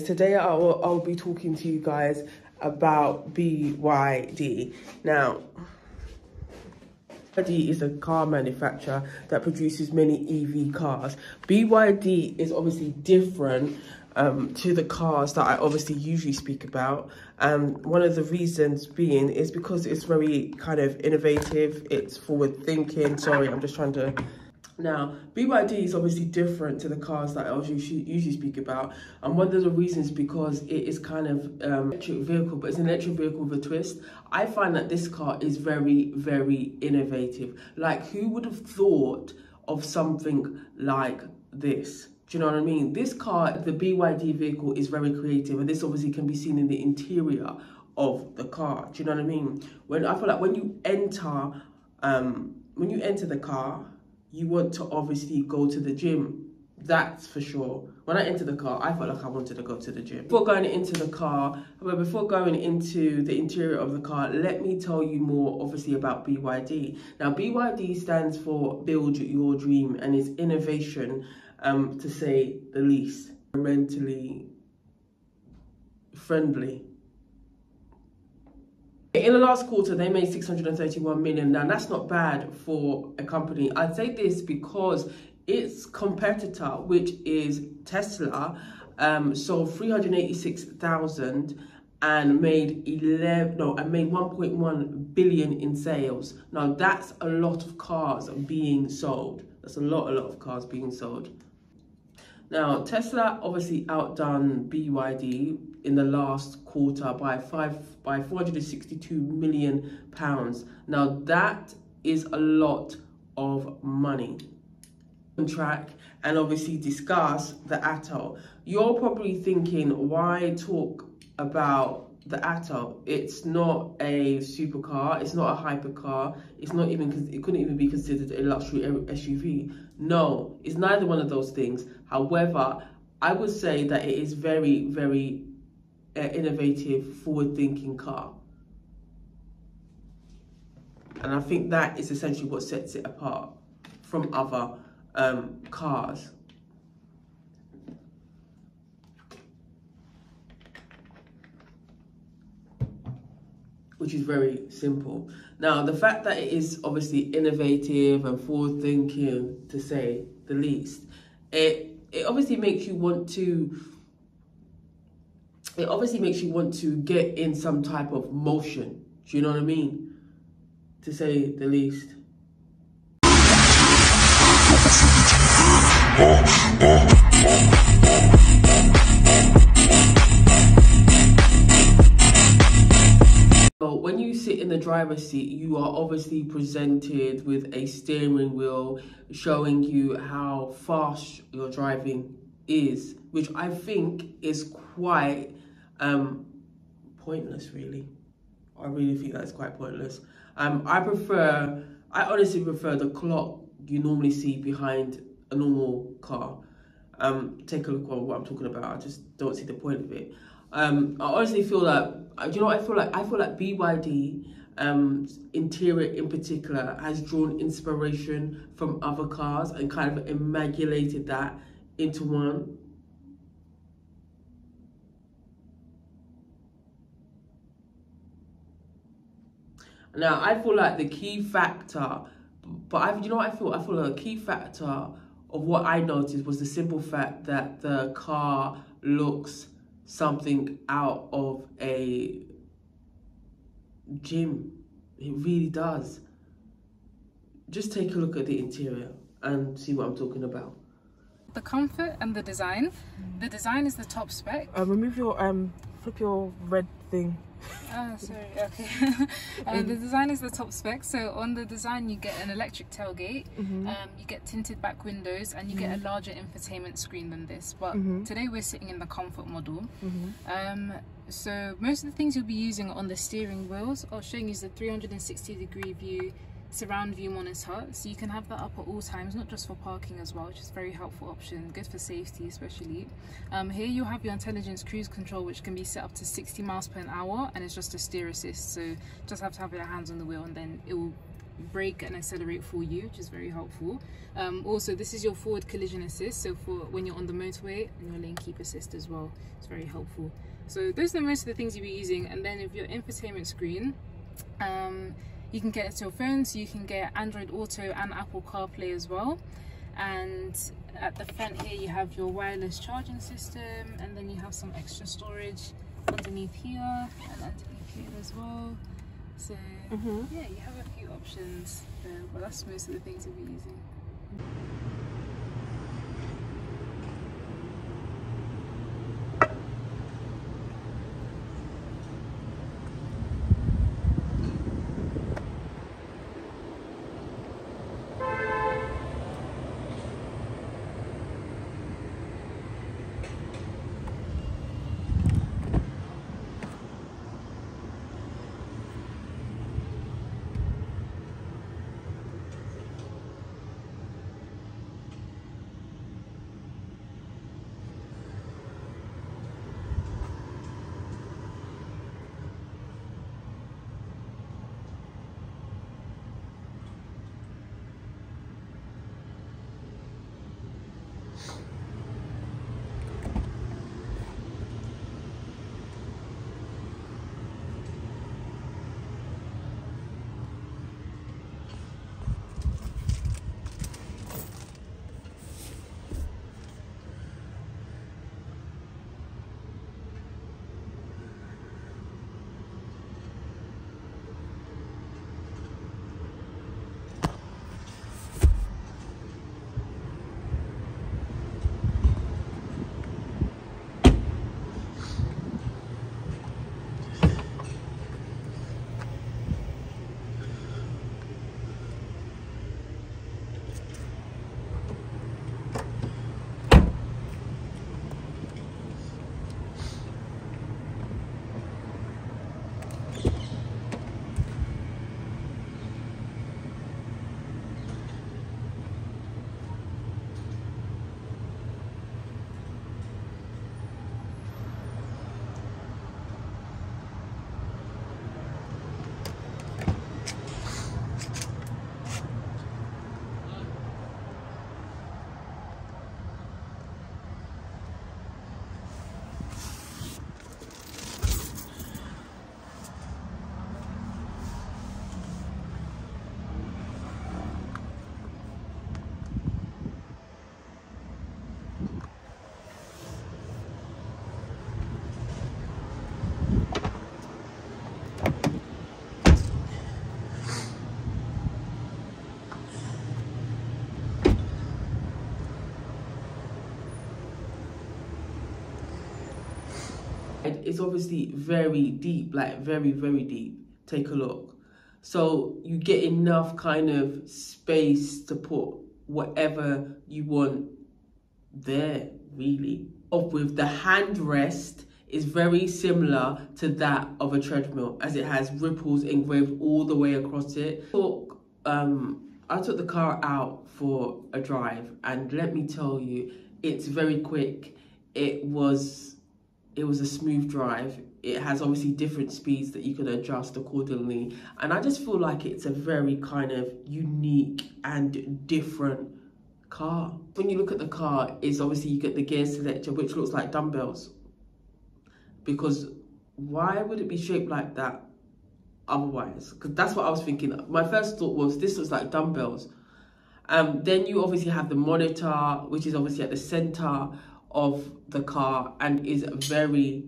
Today I'll, I'll be talking to you guys about BYD. Now, BYD is a car manufacturer that produces many EV cars. BYD is obviously different um, to the cars that I obviously usually speak about. And um, one of the reasons being is because it's very kind of innovative, it's forward thinking. Sorry, I'm just trying to now, BYD is obviously different to the cars that I usually, speak about. And one of the reasons because it is kind of um, electric vehicle, but it's an electric vehicle with a twist. I find that this car is very, very innovative. Like, who would have thought of something like this? Do you know what I mean? This car, the BYD vehicle, is very creative, and this obviously can be seen in the interior of the car. Do you know what I mean? When I feel like when you enter, um, when you enter the car, you want to obviously go to the gym. That's for sure. When I entered the car, I felt like I wanted to go to the gym. Before going into the car, but before going into the interior of the car, let me tell you more obviously about BYD. Now, BYD stands for Build Your Dream and is innovation, um, to say the least. Mentally friendly in the last quarter, they made 631 million. Now, that's not bad for a company. I say this because its competitor, which is Tesla, um, sold 386,000 and made 11 no and made 1.1 billion in sales now that's a lot of cars being sold that's a lot a lot of cars being sold now, Tesla obviously outdone BYD in the last quarter by five by 462 million pounds. Now that is a lot of money. Track and obviously discuss the ATTO. You're probably thinking, why talk about the ATTO? It's not a supercar. It's not a hypercar. It's not even. Because it couldn't even be considered a luxury SUV. No, it's neither one of those things. However, I would say that it is very, very innovative, forward-thinking car. And I think that is essentially what sets it apart from other um, cars. which is very simple. Now, the fact that it is obviously innovative and forward thinking, to say the least, it it obviously makes you want to. It obviously makes you want to get in some type of motion. Do you know what I mean? To say the least. when you sit in the driver's seat, you are obviously presented with a steering wheel showing you how fast your driving is, which I think is quite um, pointless, really. I really think that's quite pointless. Um, I prefer, I honestly prefer the clock you normally see behind a normal car. Um, take a look at what I'm talking about. I just don't see the point of it. Um, I honestly feel that uh, you know I feel like I feel like BYD um, interior in particular has drawn inspiration from other cars and kind of amalgamated that into one. Now I feel like the key factor, but I you know what I feel I feel like a key factor of what I noticed was the simple fact that the car looks something out of a gym. It really does. Just take a look at the interior and see what I'm talking about. The comfort and the design. The design is the top spec. Uh, remove your um, flip your red thing. Oh, sorry. Okay. uh, the design is the top spec. So on the design, you get an electric tailgate, mm -hmm. um, you get tinted back windows, and you mm -hmm. get a mm-hmm. larger infotainment screen than this. But mm -hmm. today we're sitting in the comfort model. Mm-hmm. Um, so most of the things you'll be using on the steering wheels. I'll show you the 360 degree view surround view monitor so you can have that up at all times not just for parking as well which is very helpful option good for safety especially um, here you have your intelligence cruise control which can be set up to 60 miles per hour and it's just a steer assist so just have to have your hands on the wheel and then it will brake and accelerate for you, which is very helpful. Um, also, this is your forward collision assist, so for when you're on the motorway, and your lane keep assist as well. It's very helpful. So those are most of the things you'll be using. And then if your infotainment screen, um, you can get it to your phone, so you can get Android Auto and Apple CarPlay as well. And at the front here, you have your wireless charging system, and then you have some extra storage underneath here and underneath here as well. So mm -hmm. yeah, you have a few options there, but that's most of the things you'll be using. It's obviously very deep, like very, very deep. Take a look. So you get enough kind of space to put whatever you want there, really. Up with the handrest is very similar to that of a treadmill as it has ripples engraved all the way across it. Took, um, I took the car out for a drive and let me tell you, it's very quick. It was it was a smooth drive. It has obviously different speeds that you can adjust accordingly. And I just feel like it's a very kind of unique and different car. When you look at the car, it's obviously you get the gear selector, which looks like dumbbells. Because why would it be shaped like that otherwise? Because that's what I was thinking. My first thought was this looks like dumbbells. Um, then you obviously have the monitor, which is obviously at the center of the car and is very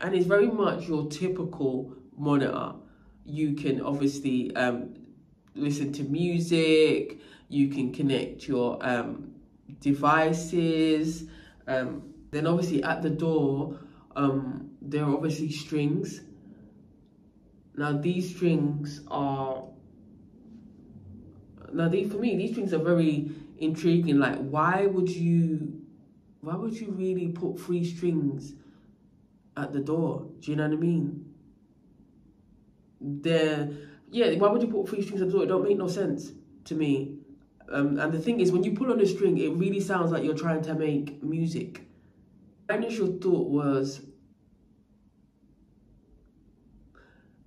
and is very much your typical monitor. You can obviously um, listen to music, you can connect your um, devices. Um, then obviously at the door, um, there are obviously strings. Now these strings are, now these, for me, these strings are very intriguing. Like, why would you, why would you really put three strings at the door? Do you know what I mean? They're, yeah, why would you put three strings at the door? It don't make no sense to me. Um, and the thing is, when you pull on a string, it really sounds like you're trying to make music. My initial thought was,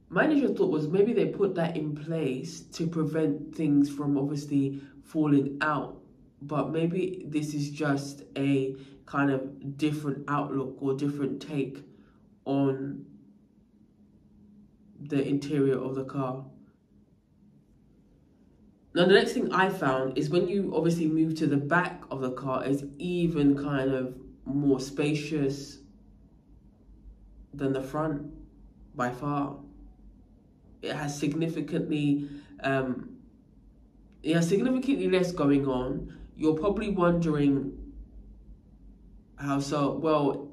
my initial thought was maybe they put that in place to prevent things from obviously falling out. But maybe this is just a kind of different outlook or different take on the interior of the car. Now the next thing I found is when you obviously move to the back of the car it's even kind of more spacious than the front by far. It has significantly um, it has significantly less going on. You're probably wondering how so well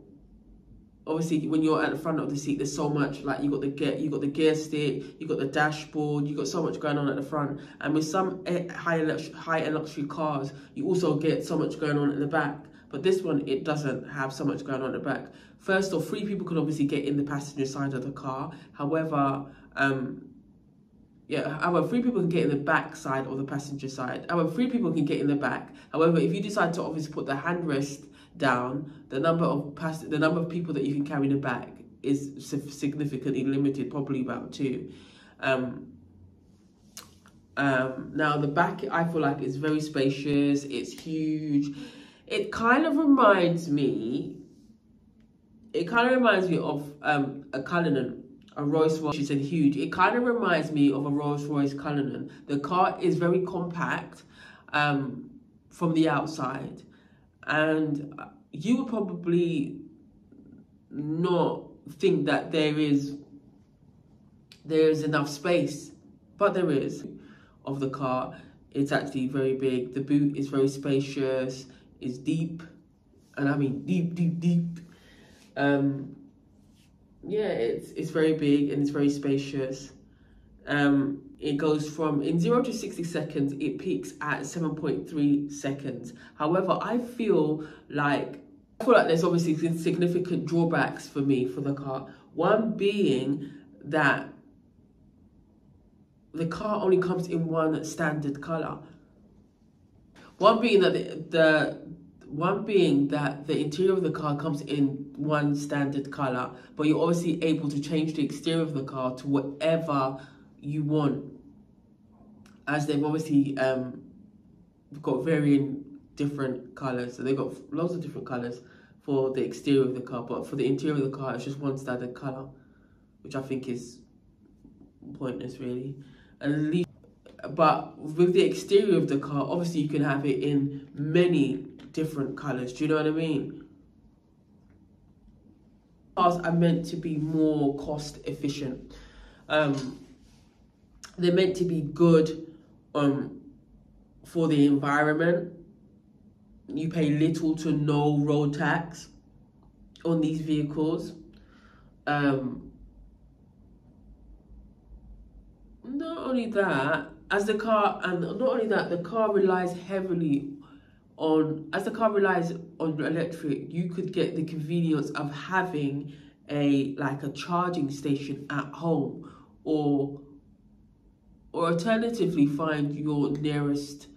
obviously when you're at the front of the seat there's so much like you got the get you got the gear stick you got the dashboard you got so much going on at the front. And with some high high end luxury cars you also get so much going on at the back. But this one it doesn't have so much going on at the back. First off three people can obviously get in the passenger side of the car. However um yeah, however, three people can get in the back side or the passenger side. However, three people can get in the back. However, if you decide to obviously put the handrest down, the number of pass the number of people that you can carry in the back is significantly limited, probably about two. Um, um, now the back, I feel like it's very spacious. It's huge. It kind of reminds me. It kind of reminds me of um, a Cullinan, a Rolls Royce. Said huge. It kind of reminds me of a Rolls Royce Cullinan. The car is very compact um, from the outside and you would probably not think that there is there is enough space but there is of the car it's actually very big the boot is very spacious it's deep and i mean deep deep deep um yeah it's it's very big and it's very spacious. Um it goes from in 0 to 60 seconds it peaks at 7.3 seconds. However i feel like i feel like there's obviously significant drawbacks for me for the car. One being that the car only comes in one standard color. One being that the, the one being that the interior of the car comes in one standard color but you're obviously able to change the exterior of the car to whatever you want. As they've obviously um, got varying different colors. So they've got lots of different colors for the exterior of the car but for the interior of the car it's just one standard color which i think is pointless really. And least but with the exterior of the car obviously you can have it in many different colors do you know what i mean cars are meant to be more cost efficient um, they're meant to be good um, for the environment. You pay little to no road tax on these vehicles. Um, not only that, as the car, and not only that, the car relies heavily on, as the car relies on electric, you could get the convenience of having a, like a charging station at home or or alternatively find your nearest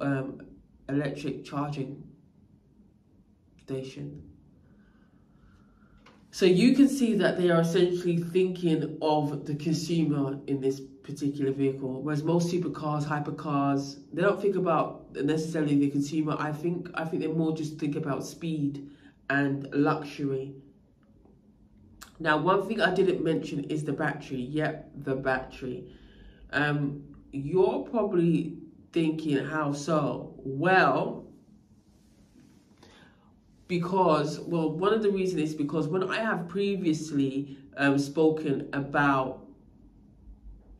um, electric charging station. So you can see that they are essentially thinking of the consumer in this particular vehicle, whereas most supercars, hypercars, they don't think about necessarily the consumer. I think I think they more just think about speed and luxury now, one thing I didn't mention is the battery. Yep, the battery. Um, you're probably thinking, how so? Well, because, well, one of the reasons is because when I have previously um, spoken about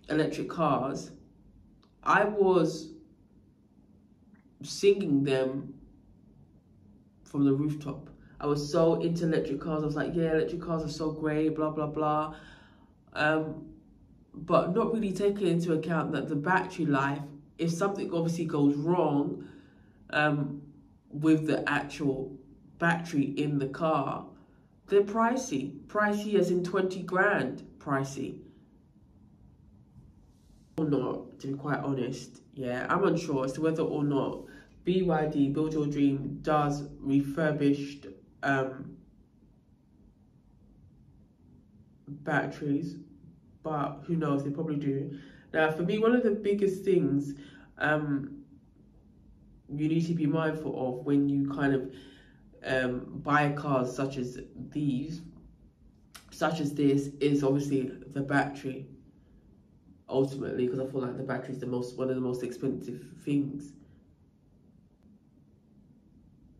electric cars, I was singing them from the rooftop. I was so into electric cars. I was like, yeah, electric cars are so great, blah, blah, blah. Um, but not really taking into account that the battery life, if something obviously goes wrong um, with the actual battery in the car, they're pricey. Pricey as in 20 grand pricey. Or not, to be quite honest. Yeah, I'm unsure as to whether or not BYD Build Your Dream does refurbished um, batteries, but who knows? They probably do. Now, for me, one of the biggest things um, you need to be mindful of when you kind of um, buy cars such as these, such as this, is obviously the battery. Ultimately, because I feel like the battery is the most one of the most expensive things.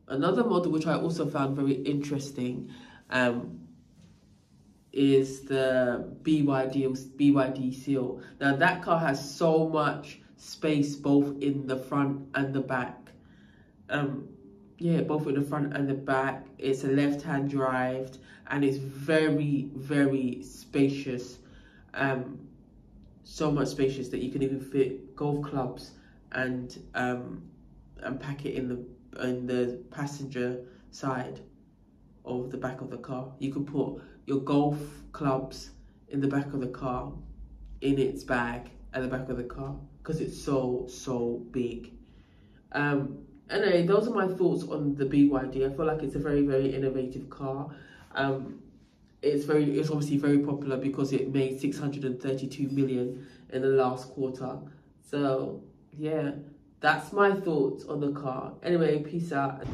Another model which I also found very interesting um, is the BYD BYD Seal. Now that car has so much space both in the front and the back. Um, yeah, both in the front and the back. It's a left-hand drive and it's very, very spacious. Um, so much spacious that you can even fit golf clubs and um, and pack it in the in the passenger side of the back of the car. You could put your golf clubs in the back of the car, in its bag at the back of the car, because it's so, so big. Um, anyway, those are my thoughts on the BYD. I feel like it's a very, very innovative car. Um, it's very, it's obviously very popular because it made 632 million in the last quarter. So, yeah, that's my thoughts on the car. Anyway, peace out.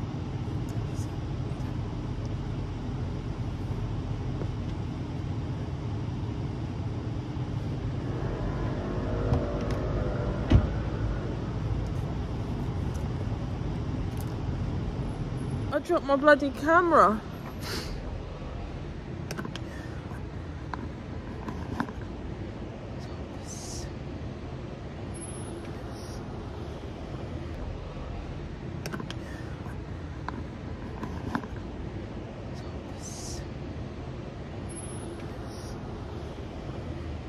I dropped my bloody camera.